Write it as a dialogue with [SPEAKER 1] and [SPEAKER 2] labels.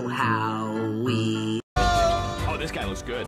[SPEAKER 1] how we.
[SPEAKER 2] Oh, this guy looks good.